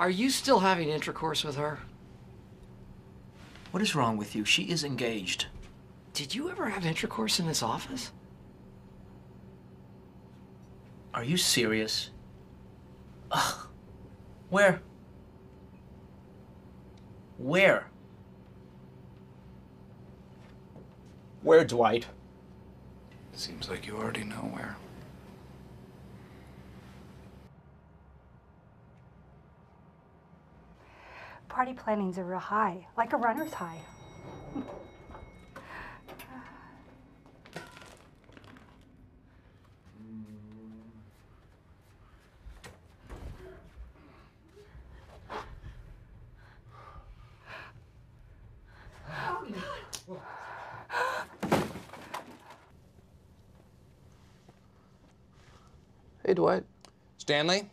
Are you still having intercourse with her? What is wrong with you? She is engaged. Did you ever have intercourse in this office? Are you serious? Ugh. Where? Where? Where, Dwight? Seems like you already know where. Party planning's a real high, like a runner's high. Hey, Dwight. Stanley,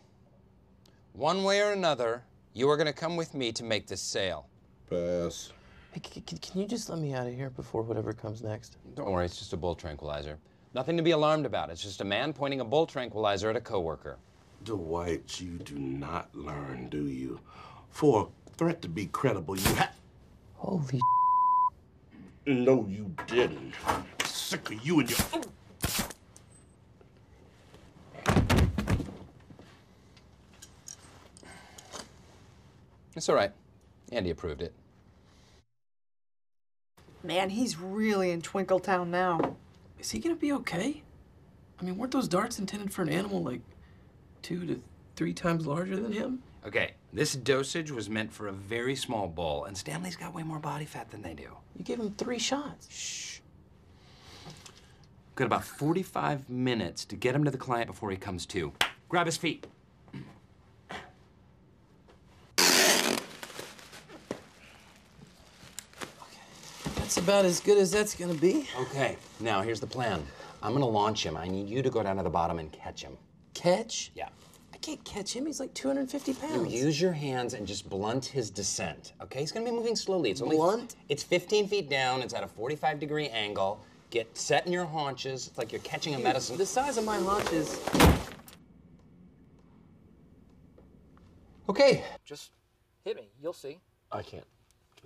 one way or another, you are going to come with me to make this sale. Pass. Hey, c- c- can you just let me out of here before whatever comes next? Don't worry, it's just a bull tranquilizer. Nothing to be alarmed about. It's just a man pointing a bull tranquilizer at a coworker. Dwight, you do not learn, do you? For a threat to be credible, you have. Holy. No, you didn't. Sick of you and your. It's all right. Andy approved it. Man, he's really in Twinkletown now. Is he gonna be okay? I mean, weren't those darts intended for an animal like two to three times larger than him? Okay, this dosage was meant for a very small bull, and Stanley's got way more body fat than they do. You gave him three shots. Shh. Got about 45 minutes to get him to the client before he comes to. Grab his feet. That's about as good as that's gonna be. Okay, now here's the plan. I'm gonna launch him. I need you to go down to the bottom and catch him. Catch? Yeah. I can't catch him. He's like 250 pounds. You pounds. use your hands and just blunt his descent. Okay, he's gonna be moving slowly. It's only Blunt? It's 15 feet down. It's at a 45 degree angle. Get set in your haunches. It's like you're catching a medicine. The size of my haunches. Okay. Just hit me. You'll see. I can't,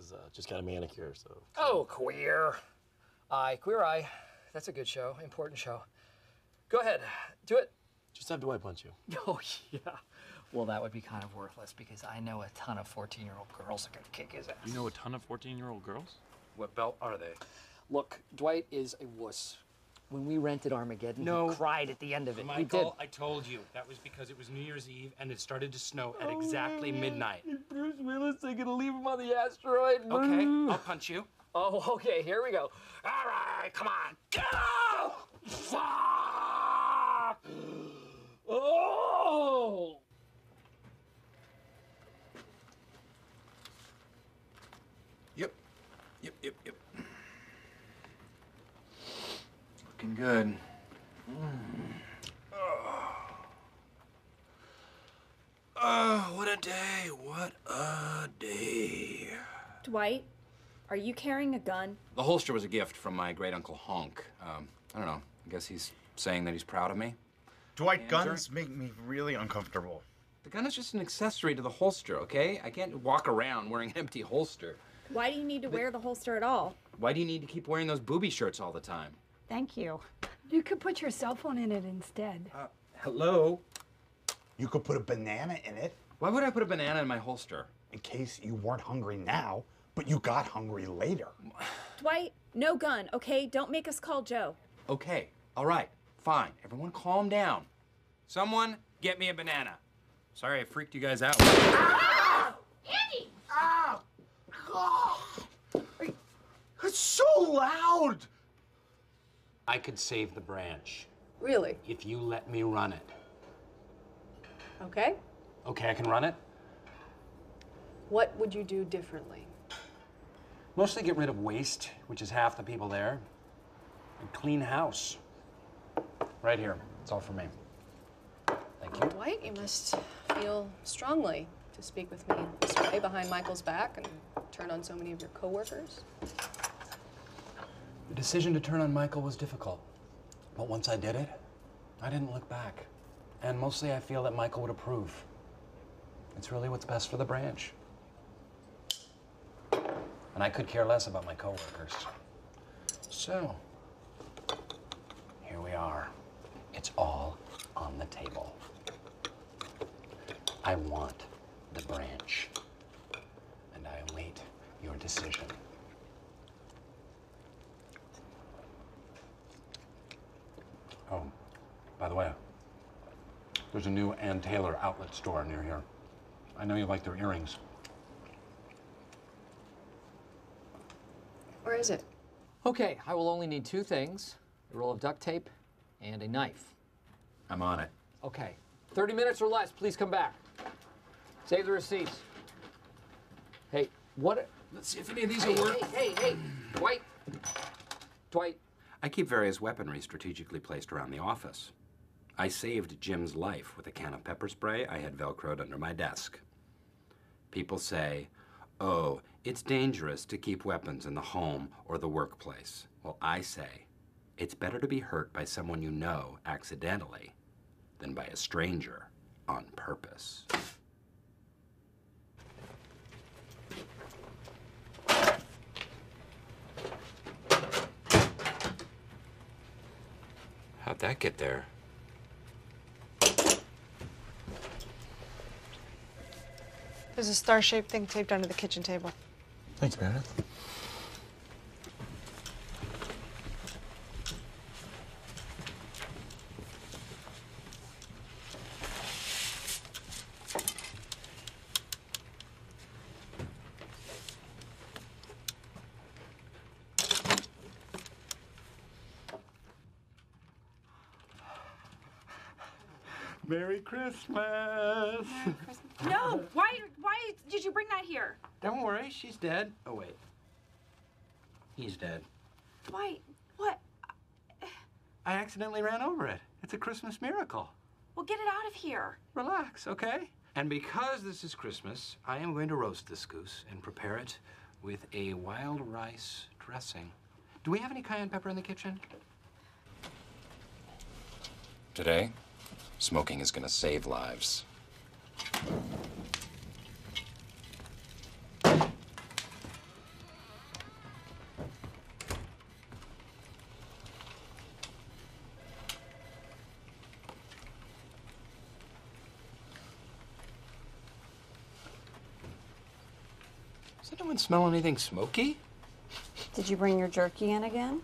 because uh, just got a manicure, so. Oh, queer. Eye, queer eye. That's a good show. Important show. Go ahead. Do it. Just have Dwight punch you. Oh, yeah. Well, that would be kind of worthless because I know a ton of 14 year old girls that could kick his ass. You know a ton of 14 year old girls? What belt are they? Look, Dwight is a wuss. When we rented Armageddon, No. he cried at the end of it. he did. I told you that was because it was New Year's Eve and it started to snow at exactly oh, midnight. Bruce Willis, they're gonna leave him on the asteroid. Okay, I'll punch you. Oh, okay, here we go. All right, come on. Go! Fuck! Oh! Yep. Yep, yep, yep. Looking good. Oh, what a day. What a day. Dwight, are you carrying a gun? The holster was a gift from my great uncle Honk. Um, I don't know. I guess he's saying that he's proud of me. Dwight, And guns make me really uncomfortable. The gun is just an accessory to the holster, okay? I can't walk around wearing an empty holster. Why do you need to wear the holster at all? Why do you need to keep wearing those booby shirts all the time? Thank you. You could put your cell phone in it instead. Hello? You could put a banana in it Why would I put a banana in my holster? in case you weren't hungry now, but you got hungry later. Dwight, no gun, okay? Don't make us call Jo. Okay, all right, fine. Everyone calm down. Someone get me a banana. Sorry I freaked you guys out. Ah! Andy! Ah! God! It's so loud! I could save the branch Really? if you let me run it. Okay. Okay, I can run it? What would you do differently? Mostly get rid of waste, which is half the people there, and clean house. Right here. It's all for me. Thank you. Dwight, you must feel strongly to speak with me this way behind Michael's back and turn on so many of your coworkers. The decision to turn on Michael was difficult. But once I did it, I didn't look back. And mostly I feel that Michael would approve. It's really what's best for the branch. And I could care less about my coworkers. So, here we are. It's all on the table. I want the branch, and I await your decision. Oh, by the way, there's a new Ann Taylor outlet store near here. I know you like their earrings. Where is it? Okay, I will only need two things a roll of duct tape and a knife. I'm on it. Okay, 30 minutes or less, please come back. Save the receipts. Hey, what? Let's see if any of these hey, will work. Hey, hey, hey, Dwight. Dwight, I keep various weaponry strategically placed around the office. I saved Jim's life with a can of pepper spray I had velcroed under my desk. People say, oh, it's dangerous to keep weapons in the home or the workplace. Well, I say, it's better to be hurt by someone you know accidentally than by a stranger on purpose. How'd that get there? There's a star-shaped thing taped under the kitchen table. Thanks, Meredith. Merry Christmas! No, why why did you bring that here? Don't worry, she's dead. Oh, wait. He's dead. Why? What? I accidentally ran over it. It's a Christmas miracle. Well, get it out of here. Relax, okay? And because this is Christmas, I am going to roast this goose and prepare it with a wild rice dressing. Do we have any cayenne pepper in the kitchen? Today, smoking is going to save lives. Does anyone smell anything smoky? Did you bring your jerky in again?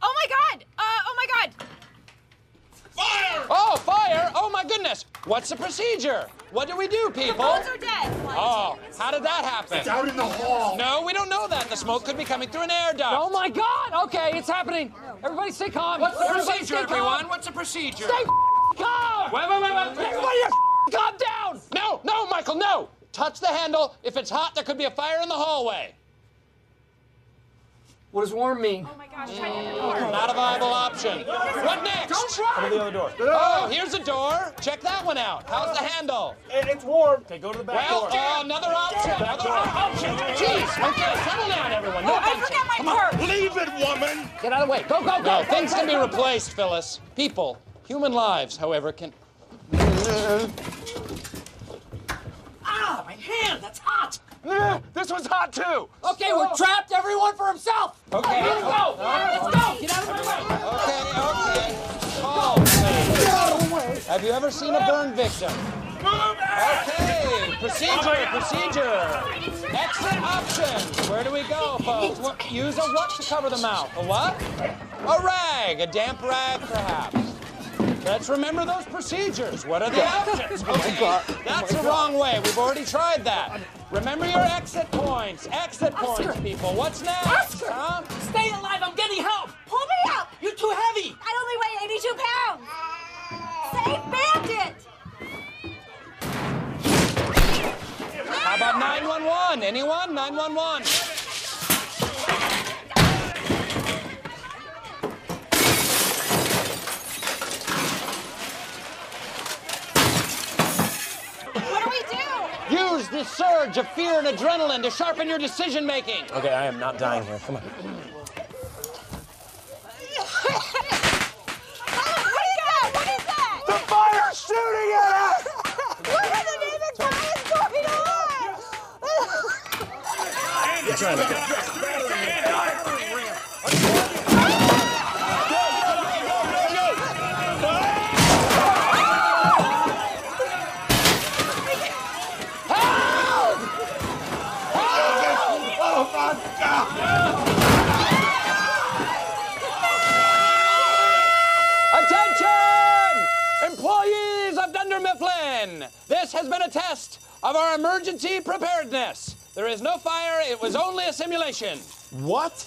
Oh my god! Uh, oh my god! Oh, fire! Oh my goodness! What's the procedure? What do we do, people? The phones are dead. Oh, how did that happen? It's out in the hall. No, we don't know that. The smoke could be coming through an air duct. Oh my God! Okay, it's happening. Everybody, stay calm. What's the Everybody procedure, stay calm. everyone? What's the procedure? Stay calm. Wait, wait, wait, wait. Everybody, calm down. No, no, Michael, no! Touch the handle. If it's hot, there could be a fire in the hallway. What does warm mean? Oh my gosh, try the other door. Not a viable option. What next? Don't run! Go to the other door. Oh, here's a door. Check that one out. How's the handle? it's warm. Okay, go to the back Well, door. uh, another option. Another option. Jeez. Okay, settle down, everyone. No Oh, I forgot my purse. Leave it, woman! Get out of the way. Go, go, go. No, go, things go, can be go. replaced, Phyllis. People, human lives, however, can. Ah, my hand. That's hot. This one's hot too. Okay, we're trapped. Everyone for himself. Okay. Let's go. Let's go. Get out of my way. Okay, okay. Have you ever seen a burn victim? Okay, procedure, procedure. Exit options. Where do we go, folks? Use a what to cover the mouth? A what? A rag, a damp rag, perhaps. Let's remember those procedures. What are the options? Oh okay, oh that's the wrong way. We've already tried that. Remember your exit points. Exit points, people. What's next? Oscar! Huh? Stay alive. I'm getting help. Pull me up! You're too heavy. I only weigh 82 pounds! Save Bandit! How about 911? Anyone? 911. sudden surge of fear and adrenaline to sharpen your decision making. Okay, I am not dying here. Come on. shooting at us! what in the name of God is going on? Trying to get. Our emergency preparedness. There is no fire, it was only a simulation. What?